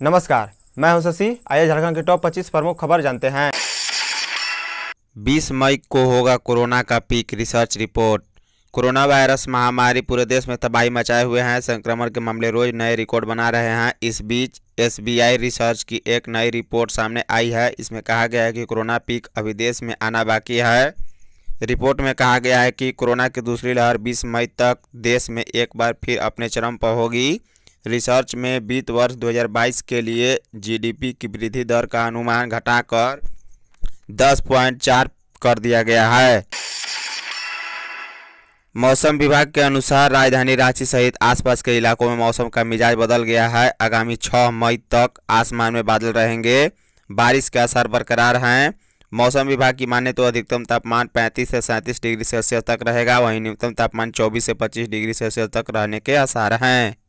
नमस्कार, मैं हूँ शशि। आइए झारखंड के टॉप 25 प्रमुख खबर जानते हैं। 20 मई को होगा कोरोना का peak research report. Corona virus महामारी पूरे देश में तबाही मचाए हुए हैं। संक्रमण के मामले रोज नए रिकॉर्ड बना रहे हैं। इस बीच एसबीआई रिसर्च की एक नई रिपोर्ट सामने आई है। इसमें कहा गया है कि कोरोना पीक अभी देश में आना बाकी है। रिपोर्ट में कहा गया है कि कोरोना की दूसरी लहर 20 मई तक देश में एक बार फिर अपने चरम पर होगी। रिसर्च में वित्त वर्ष 2022 के लिए जीडीपी की वृद्धि दर का अनुमान घटाकर 10.4 कर दिया गया है। मौसम विभाग के अनुसार राजधानी रांची सहित आसपास के इलाकों में मौसम का मिजाज बदल गया है। आगामी 6 मई तक आसमान में बादल रहेंगे। बारिश के असर बरकरार हैं। मौसम विभाग की माने तो अधिकतम तापमान 35 से 37 डिग्री सेल्सियस तक रहेगा। वहीं न्यूनतम तापमान 24 से 25 डिग्री सेल्सियस तक रहने के आसार हैं।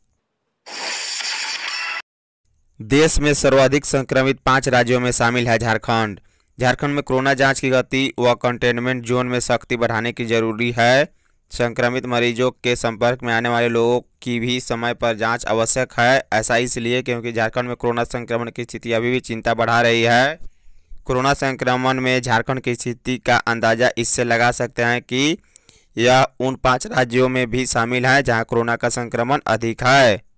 देश में सर्वाधिक संक्रमित पाँच राज्यों में शामिल है झारखंड। झारखंड में कोरोना जाँच की गति व कंटेनमेंट जोन में सख्ती बढ़ाने की ज़रूरी है। संक्रमित मरीजों के संपर्क में आने वाले लोगों की भी समय पर जाँच आवश्यक है। ऐसा इसलिए क्योंकि झारखंड में कोरोना संक्रमण की स्थिति अभी भी चिंता बढ़ा रही है। कोरोना संक्रमण में झारखंड की स्थिति का अंदाज़ा इससे लगा सकते हैं कि यह उन पाँच राज्यों में भी शामिल है जहाँ कोरोना का संक्रमण अधिक है।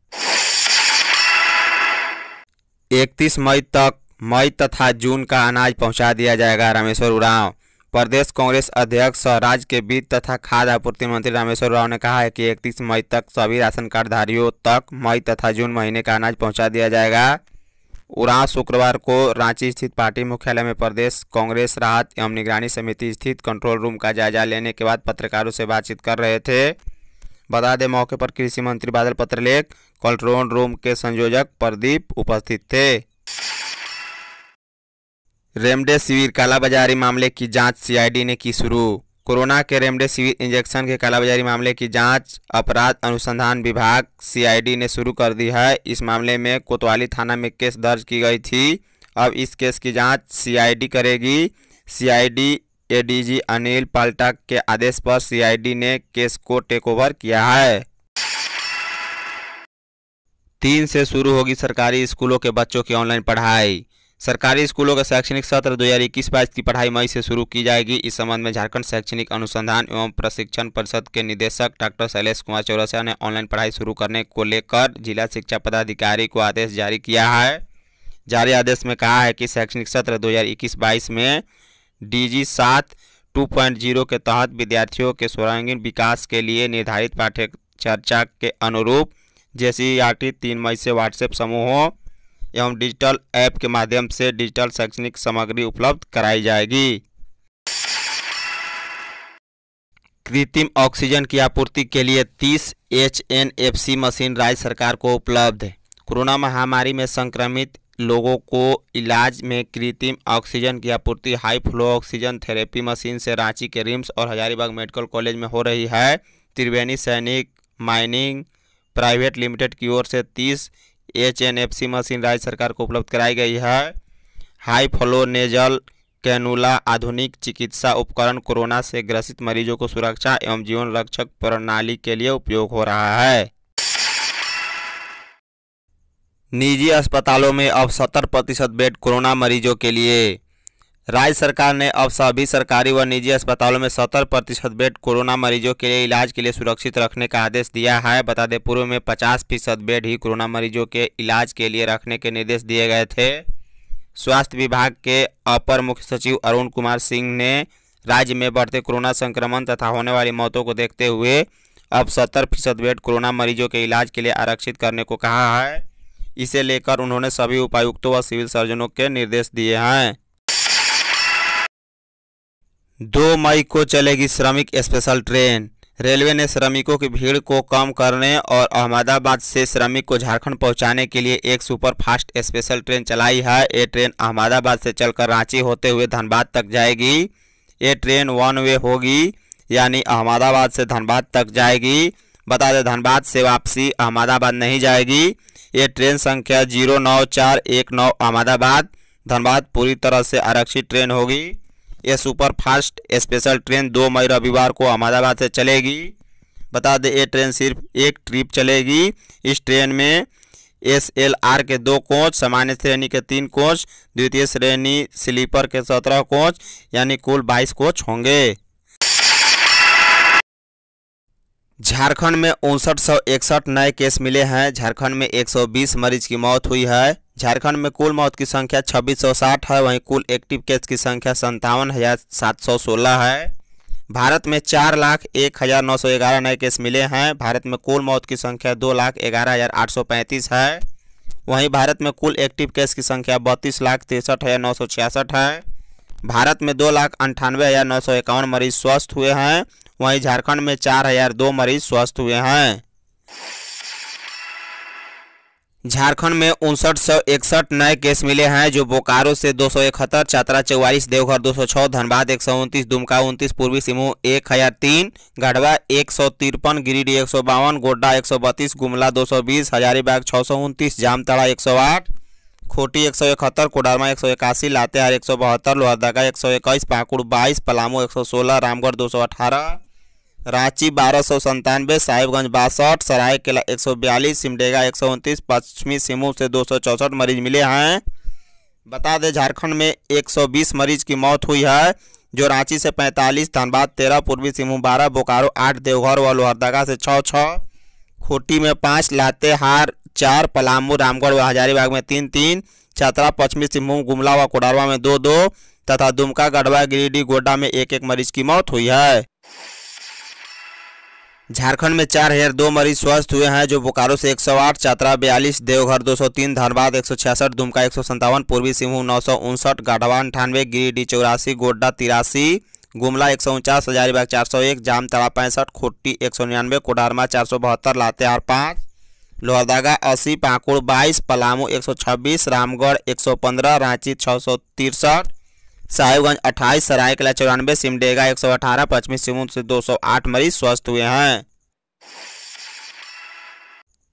31 मई तक, मई तथा जून का अनाज पहुँचा दिया जाएगा रामेश्वर उरांव। प्रदेश कांग्रेस अध्यक्ष और राज्य के वित्त तथा खाद्य आपूर्ति मंत्री रामेश्वर उरांव ने कहा है कि 31 मई तक सभी राशन कार्डधारियों तक मई तथा जून महीने का अनाज पहुँचा दिया जाएगा। उरांव शुक्रवार को रांची स्थित पार्टी मुख्यालय में प्रदेश कांग्रेस राहत एवं निगरानी समिति स्थित कंट्रोल रूम का जायजा लेने के बाद पत्रकारों से बातचीत कर रहे थे। बता दें, मौके पर कृषि मंत्री बादल पत्रलेख कंट्रोल रूम के संयोजक प्रदीप उपस्थित थे। रेमडेसिविर कालाबाजारी मामले की जाँच सीआईडी ने की शुरू। कोरोना के रेमडेसिविर इंजेक्शन के कालाबाजारी मामले की जाँच अपराध अनुसंधान विभाग सीआईडी ने शुरू कर दी है। इस मामले में कोतवाली थाना में केस दर्ज की गई थी। अब इस केस की जाँच सीआईडी करेगी। सीआईडी एडीजी अनिल पाल्टा के आदेश पर सीआईडी ने केस को टेकओवर किया है। तीन से शुरू होगी सरकारी स्कूलों के बच्चों की ऑनलाइन पढ़ाई। सरकारी स्कूलों का शैक्षणिक सत्र दो हज़ार इक्कीस बाईस की पढ़ाई मई से शुरू की जाएगी। इस संबंध में झारखंड शैक्षणिक अनुसंधान एवं प्रशिक्षण परिषद के निदेशक डॉक्टर शैलेश कुमार चौरसिया ने ऑनलाइन पढ़ाई शुरू करने को लेकर जिला शिक्षा पदाधिकारी को आदेश जारी किया है। जारी आदेश में कहा है कि शैक्षणिक सत्र दो हज़ार इक्कीस बाईस में डी जी सात टू पॉइंट ज़ीरो के तहत विद्यार्थियों के सर्वांगीण विकास के लिए निर्धारित पाठ्य चर्चा के अनुरूप जैसी तीन मई से व्हाट्सएप समूहों एवं डिजिटल ऐप के माध्यम से डिजिटल शैक्षणिक सामग्री उपलब्ध कराई जाएगी। कृत्रिम ऑक्सीजन की आपूर्ति के लिए 30 H N F C machine राज्य सरकार को उपलब्ध। कोरोना महामारी में संक्रमित लोगों को इलाज में कृत्रिम ऑक्सीजन की आपूर्ति, high flow oxygen therapy machine से रांची के रिम्स और हजारीबाग मेडिकल कॉलेज में हो रही है। त्रिवेणी सैनिक माइनिंग प्राइवेट लिमिटेड की ओर से 30 H N F C machine राज्य सरकार को उपलब्ध कराई गई है। हाई फ्लो नेजल कैनुला, आधुनिक चिकित्सा उपकरण, कोरोना से ग्रसित मरीजों को सुरक्षा एवं जीवन रक्षक प्रणाली के लिए उपयोग हो रहा है। निजी अस्पतालों में अब सत्तर प्रतिशत बेड कोरोना मरीजों के लिए। राज्य सरकार ने अब सभी सरकारी व निजी अस्पतालों में सत्तर प्रतिशत बेड कोरोना मरीजों के लिए इलाज के लिए सुरक्षित रखने का आदेश दिया है। बता दें, पूर्व में पचास फ़ीसद बेड ही कोरोना मरीजों के इलाज के लिए रखने के निर्देश दिए गए थे। स्वास्थ्य विभाग के अपर मुख्य सचिव अरुण कुमार सिंह ने राज्य में बढ़ते कोरोना संक्रमण तथा होने वाली मौतों को देखते हुए अब सत्तर फ़ीसद बेड कोरोना मरीजों के इलाज के लिए आरक्षित करने को कहा है। इसे लेकर उन्होंने सभी उपायुक्तों व सिविल सर्जनों के निर्देश दिए हैं। दो मई को चलेगी श्रमिक स्पेशल ट्रेन। रेलवे ने श्रमिकों की भीड़ को कम करने और अहमदाबाद से श्रमिक को झारखंड पहुँचाने के लिए एक सुपर फास्ट स्पेशल ट्रेन चलाई है। ये ट्रेन अहमदाबाद से चलकर रांची होते हुए धनबाद तक जाएगी। ये ट्रेन वन वे होगी, यानी अहमदाबाद से धनबाद तक जाएगी। बता दें, धनबाद से वापसी अहमदाबाद नहीं जाएगी। ये ट्रेन संख्या ज़ीरो नौ चार एक नौ अहमदाबाद। धनबाद पूरी तरह से आरक्षित ट्रेन होगी। ये सुपर फास्ट स्पेशल ट्रेन दो मई रविवार को अहमदाबाद से चलेगी। बता दें, ये ट्रेन सिर्फ़ एक ट्रिप चलेगी। इस ट्रेन में एस एल आर के दो कोच, सामान्य श्रेणी के तीन कोच, द्वितीय श्रेणी स्लीपर के सत्रह कोच, यानी कुल बाईस कोच होंगे। झारखंड में उनसठ सौ इकसठ नए केस मिले हैं। झारखंड में 120 मरीज़ की मौत हुई है। झारखंड में कुल मौत की संख्या 2660 है, वहीं कुल एक्टिव केस की संख्या संतावन है। भारत में चार लाख एक हज़ार नौ सौ ग्यारह नए केस मिले हैं। भारत में कुल मौत की संख्या दो लाख ग्यारह हज़ार आठ सौ पैंतीस है। वहीं भारत में कुल एक्टिव केस की संख्या बत्तीस लाख तिरसठ हज़ार नौ सौ छियासठ है। भारत में दो लाख अंठानवे हज़ार नौ सौ इक्यावन मरीज़ स्वस्थ हुए हैं। वहीं झारखंड में चार हज़ार दो मरीज़ स्वस्थ हुए हैं। झारखंड में उनसठ सौ इकसठ नए केस मिले हैं जो बोकारो से दो सौ इकहत्तर चतरा चौवालीस देवघर दो सौ छः धनबाद एक सौ उनतीस दुमका उनतीस पूर्वी सिंहभूम एक हज़ार तीन गढ़वा एक सौ तिरपन गिरिडीह एक सौ बावन गोड्डा एक सौ बत्तीस गुमला दो सौ बीस हजारीबाग छः सौ उनतीस जामताड़ा एक सौ आठ खोटी एक सौ इकहत्तर कोडरमा एक सौ इक्यासी लातेहार एक सौ बहत्तर लोहरदगा एक सौ इक्कीस पाकुड़ बाईस पलामू एक सौ सोलह रामगढ़ दो सौ अठारह रांची बारह सौ संतानवे, साहिबगंज बासठ सरायकेला एक सौ बयालीस, सिमडेगा एक सौ उनतीस, पश्चिमी सिंहभूम से दो सौ चौंसठ मरीज़ मिले हैं। बता दें, झारखंड में एक सौ बीस मरीज़ की मौत हुई है, जो रांची से पैंतालीस, धनबाद तेरह, पूर्वी सिंहभूम बारह, बोकारो आठ, देवघर व लोहरदगा से छः छः खोटी में पाँच, लातेहार चार, पलामू, रामगढ़ व हजारीबाग में तीन तीन, चतरा, पश्चिमी सिंहभूम, गुमला व कोडरवा में दो दो, तथा दुमका, गढ़वा, गिरिडीह, गोड्डा में एक एक मरीज़ की मौत हुई है। झारखंड में चार हज़ार दो मरीज़ स्वस्थ हुए हैं जो बोकारो से 108, चतरा बयालीस देवघर 203, धनबाद एक सौ छियासठ दुमका एक पूर्वी सिंहभूम नौ सौ उनसठ गढ़वा अंठानवे गिरिडीह चौरासी गोड्डा तिरासी गुमला एक सौ उनचास हजारीबाग चार सौ एक जामताड़ा पैंसठ खुट्टी एक सौ निन्यानवे कोडारमा चार सौ बहत्तर लातेहार पाँच लोहरदागा अस्सी पाकुड़ बाईस पलामू एक सौ छब्बीस रामगढ़ एक सौ पंद्रह रांची छः सौ तिरसठ साहिबगंज अट्ठाईस, सरायकला चौरानवे, सिमडेगा एक सौ अठारह, पश्चिमी सिंहभूम से दो सौ आठ मरीज़ स्वस्थ हुए हैं।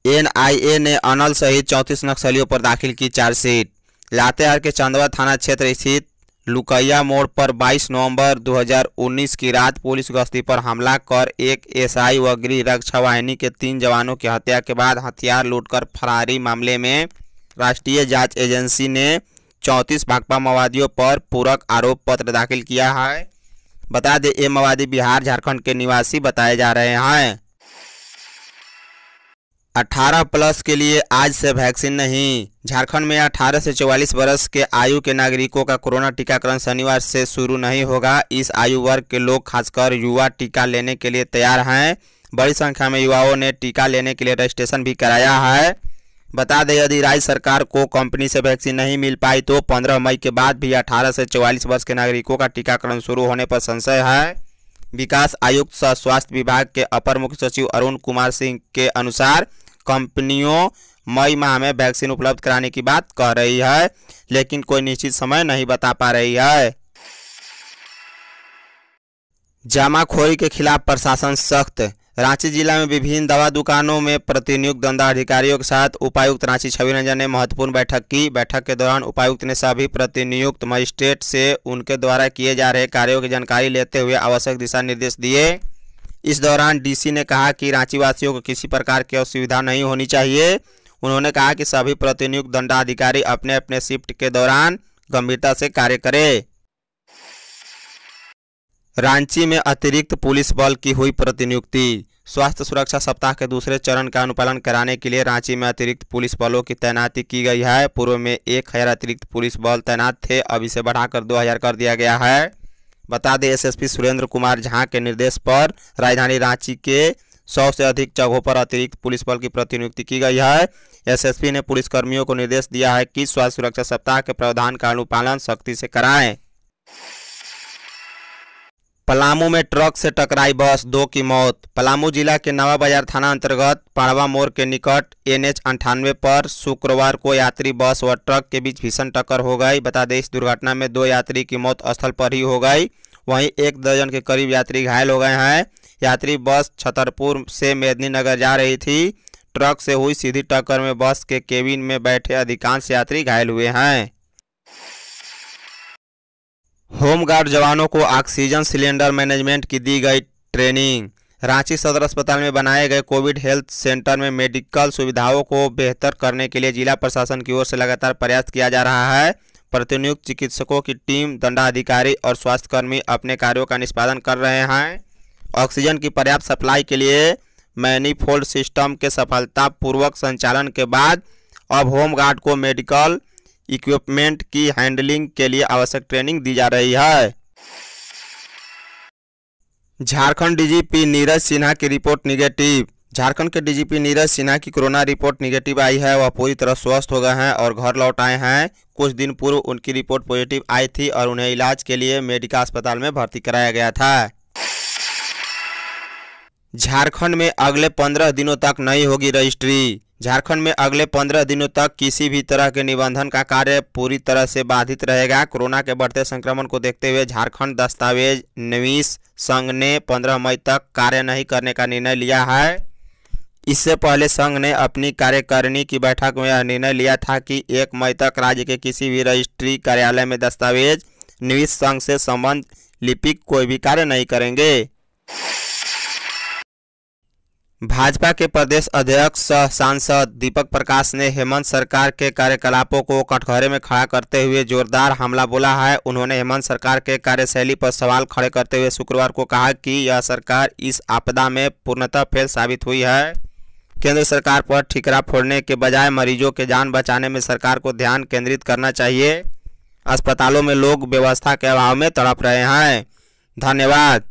एनआईए ने अनल सहित चौंतीस नक्सलियों पर दाखिल की चार्जशीट। लातेहार के चंदवा थाना क्षेत्र स्थित लुकैया मोड़ पर 22 नवंबर 2019 की रात पुलिस गश्ती पर हमला कर एक एसआई व गृह रक्षा वाहिनी के तीन जवानों की हत्या के बाद हथियार लूटकर फरारी मामले में राष्ट्रीय जाँच एजेंसी ने चौंतीस भाकपा माओवादियों पर पूरक आरोप पत्र दाखिल किया है। बता दें, ये माओवादी बिहार, झारखंड के निवासी बताए जा रहे हैं। 18 प्लस के लिए आज से वैक्सीन नहीं। झारखंड में 18 से 44 वर्ष के आयु के नागरिकों का कोरोना टीकाकरण शनिवार से शुरू नहीं होगा। इस आयु वर्ग के लोग, खासकर युवा, टीका लेने के लिए तैयार हैं। बड़ी संख्या में युवाओं ने टीका लेने के लिए रजिस्ट्रेशन भी कराया है। बता दें, यदि राज्य सरकार को कंपनी से वैक्सीन नहीं मिल पाई तो 15 मई के बाद भी 18 से 44 वर्ष के नागरिकों का टीकाकरण शुरू होने पर संशय है। विकास आयुक्त सह स्वास्थ्य विभाग के अपर मुख्य सचिव अरुण कुमार सिंह के अनुसार कंपनियों मई माह में वैक्सीन उपलब्ध कराने की बात कह रही है, लेकिन कोई निश्चित समय नहीं बता पा रही है। जमाखोरी के खिलाफ प्रशासन सख्त रांची जिला में विभिन्न दवा दुकानों में प्रतिनियुक्त दंडाधिकारियों के साथ उपायुक्त रांची छवि रंजन ने महत्वपूर्ण बैठक की। बैठक के दौरान उपायुक्त ने सभी प्रतिनियुक्त मजिस्ट्रेट से उनके द्वारा किए जा रहे कार्यों की जानकारी लेते हुए आवश्यक दिशा निर्देश दिए। इस दौरान डीसी ने कहा कि रांची वासियों को किसी प्रकार की असुविधा नहीं होनी चाहिए। उन्होंने कहा कि सभी प्रतिनियुक्त दंडाधिकारी अपने अपने शिफ्ट के दौरान गंभीरता से कार्य करें। रांची में अतिरिक्त पुलिस बल की हुई प्रतिनियुक्ति। स्वास्थ्य सुरक्षा सप्ताह के दूसरे चरण का अनुपालन कराने के लिए रांची में अतिरिक्त पुलिस बलों की तैनाती की गई है। पूर्व में एक हज़ार अतिरिक्त पुलिस बल तैनात थे, अब इसे बढ़ाकर दो हज़ार कर दिया गया है। बता दें, एसएसपी सुरेंद्र कुमार झा के निर्देश पर राजधानी रांची के सौ से अधिक जगहों पर अतिरिक्त पुलिस बल की प्रतिनियुक्ति की गई है। एसएसपी ने पुलिसकर्मियों को निर्देश दिया है कि स्वास्थ्य सुरक्षा सप्ताह के प्रावधान का अनुपालन सख्ती से कराएँ। पलामू में ट्रक से टकराई बस, दो की मौत। पलामू जिला के नवा बाज़ार थाना अंतर्गत पाड़वा मोड़ के निकट एन एच अंठानवे पर शुक्रवार को यात्री बस व ट्रक के बीच भीषण टक्कर हो गई। बता दें, इस दुर्घटना में दो यात्री की मौत स्थल पर ही हो गई। वहीं एक दर्जन के करीब यात्री घायल हो गए हैं। यात्री बस छतरपुर से मेदिनीनगर जा रही थी। ट्रक से हुई सीधी टक्कर में बस के केबिन में बैठे अधिकांश यात्री घायल हुए हैं। होमगार्ड जवानों को ऑक्सीजन सिलेंडर मैनेजमेंट की दी गई ट्रेनिंग। रांची सदर अस्पताल में बनाए गए कोविड हेल्थ सेंटर में मेडिकल सुविधाओं को बेहतर करने के लिए जिला प्रशासन की ओर से लगातार प्रयास किया जा रहा है। प्रतिनियुक्त चिकित्सकों की टीम, दंडाधिकारी और स्वास्थ्यकर्मी अपने कार्यों का निष्पादन कर रहे हैं। ऑक्सीजन की पर्याप्त सप्लाई के लिए मैनीफोल्ड सिस्टम के सफलतापूर्वक संचालन के बाद अब होमगार्ड को मेडिकल इक्विपमेंट की हैंडलिंग के लिए आवश्यक ट्रेनिंग दी जा रही है। झारखंड डीजीपी नीरज सिन्हा की रिपोर्ट निगेटिव। झारखंड के डीजीपी नीरज सिन्हा की कोरोना रिपोर्ट निगेटिव आई है, वह पूरी तरह स्वस्थ हो गए हैं और घर लौट आए हैं। कुछ दिन पूर्व उनकी रिपोर्ट पॉजिटिव आई थी और उन्हें इलाज के लिए मेडिकल अस्पताल में भर्ती कराया गया था। झारखंड में अगले पंद्रह दिनों तक नहीं होगी रजिस्ट्री। झारखंड में अगले पंद्रह दिनों तक किसी भी तरह के निबंधन का कार्य पूरी तरह से बाधित रहेगा। कोरोना के बढ़ते संक्रमण को देखते हुए झारखंड दस्तावेज़ निवेश संघ ने 15 मई तक कार्य नहीं करने का निर्णय लिया है। इससे पहले संघ ने अपनी कार्यकारिणी की बैठक में यह निर्णय लिया था कि एक मई तक राज्य के किसी भी रजिस्ट्री कार्यालय में दस्तावेज़ निवेश संघ से संबंध लिपिक कोई भी कार्य नहीं करेंगे। भाजपा के प्रदेश अध्यक्ष सह सांसद दीपक प्रकाश ने हेमंत सरकार के कार्यकलापों को कटघरे में खड़ा करते हुए जोरदार हमला बोला है। उन्होंने हेमंत सरकार के कार्यशैली पर सवाल खड़े करते हुए शुक्रवार को कहा कि यह सरकार इस आपदा में पूर्णतः फेल साबित हुई है। केंद्र सरकार पर ठिकरा फोड़ने के बजाय मरीजों के जान बचाने में सरकार को ध्यान केंद्रित करना चाहिए। अस्पतालों में लोग व्यवस्था के अभाव में तड़प रहे हैं। धन्यवाद।